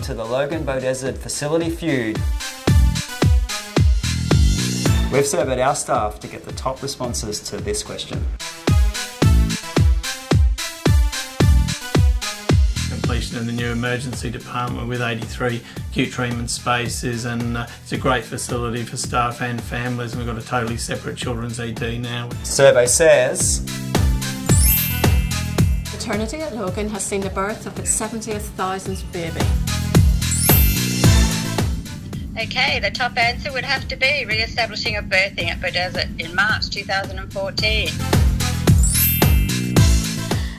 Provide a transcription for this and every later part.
to the Logan Beaudesert Facility Feud. We've surveyed our staff to get the top responses to this question. completion of the new emergency department with 83 acute treatment spaces and uh, it's a great facility for staff and families and we've got a totally separate children's ED now. Survey says Maternity at Logan has seen the birth of its 70th thousandth baby. Okay, the top answer would have to be re-establishing a birthing at Beaudesert in March 2014.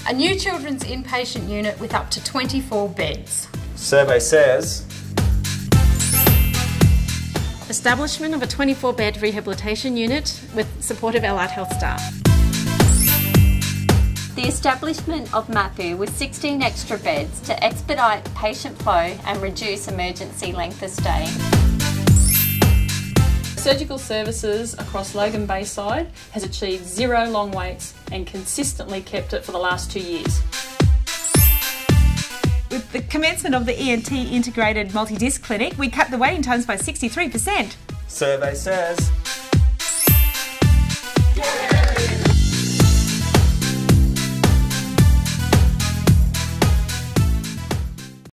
A new children's inpatient unit with up to 24 beds. Survey says Establishment of a 24 bed rehabilitation unit with supportive allied health staff. The establishment of MAPU with 16 extra beds to expedite patient flow and reduce emergency length of stay. Surgical services across Logan Bayside has achieved zero long waits and consistently kept it for the last two years. With the commencement of the ENT integrated multi-disc clinic, we cut the waiting times by 63%. Survey says